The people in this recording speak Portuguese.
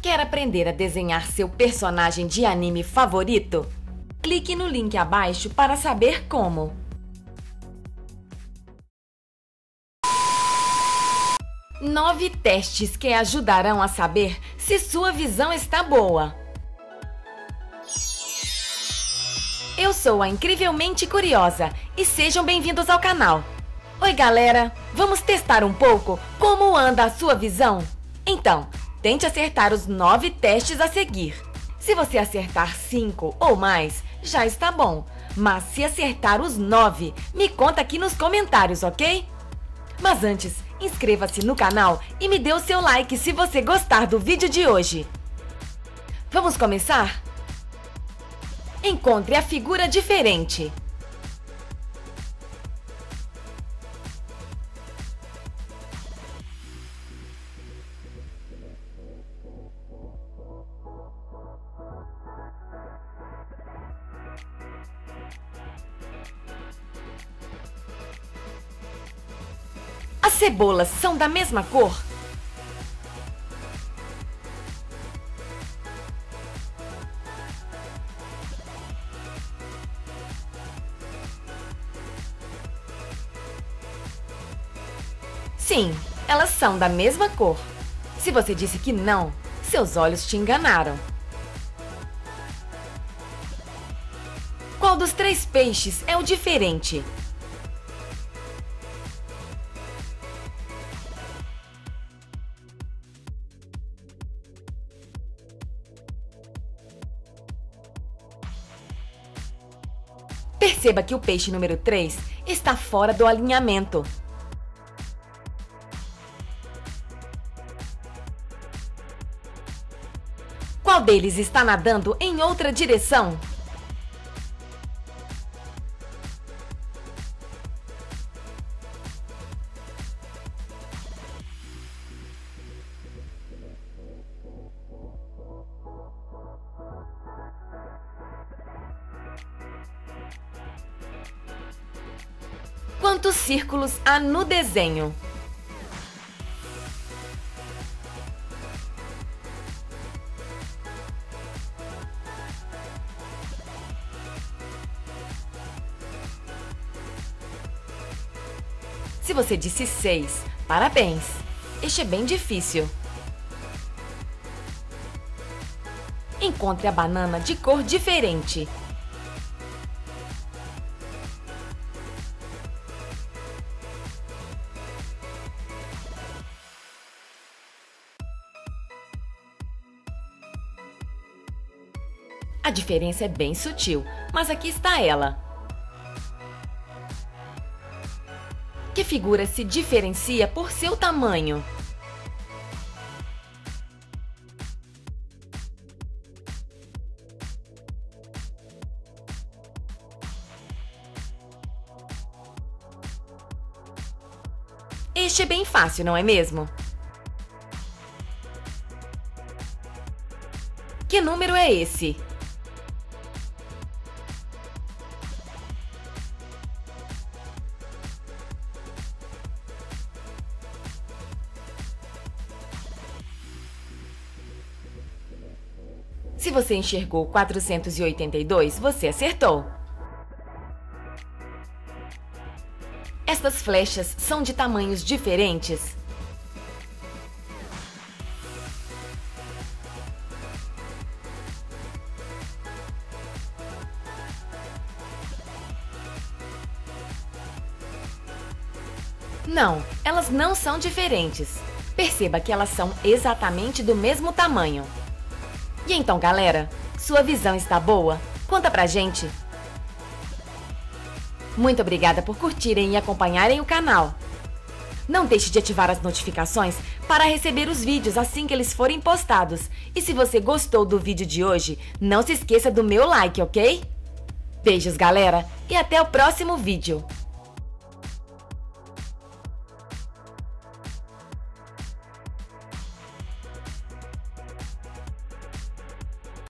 Quer aprender a desenhar seu personagem de anime favorito? Clique no link abaixo para saber como. Nove testes que ajudarão a saber se sua visão está boa. Eu sou a Incrivelmente Curiosa e sejam bem-vindos ao canal. Oi, galera! Vamos testar um pouco como anda a sua visão? Então, tente acertar os nove testes a seguir. Se você acertar cinco ou mais, já está bom. Mas se acertar os nove, me conta aqui nos comentários, ok? Mas antes, inscreva-se no canal e me dê o seu like se você gostar do vídeo de hoje. Vamos começar? Encontre a figura diferente. As cebolas são da mesma cor? Sim, elas são da mesma cor. Se você disse que não, seus olhos te enganaram. Qual dos três peixes é o diferente? Perceba que o peixe número 3 está fora do alinhamento. Qual deles está nadando em outra direção? Quantos círculos há no desenho? Se você disse seis, parabéns! Este é bem difícil. Encontre a banana de cor diferente. A diferença é bem sutil, mas aqui está ela. Que figura se diferencia por seu tamanho? Este é bem fácil, não é mesmo? Que número é esse? Se você enxergou 482, você acertou. Estas flechas são de tamanhos diferentes? Não, elas não são diferentes. Perceba que elas são exatamente do mesmo tamanho. E então, galera, sua visão está boa? Conta pra gente! Muito obrigada por curtirem e acompanharem o canal. Não deixe de ativar as notificações para receber os vídeos assim que eles forem postados. E se você gostou do vídeo de hoje, não se esqueça do meu like, ok? Beijos, galera, e até o próximo vídeo!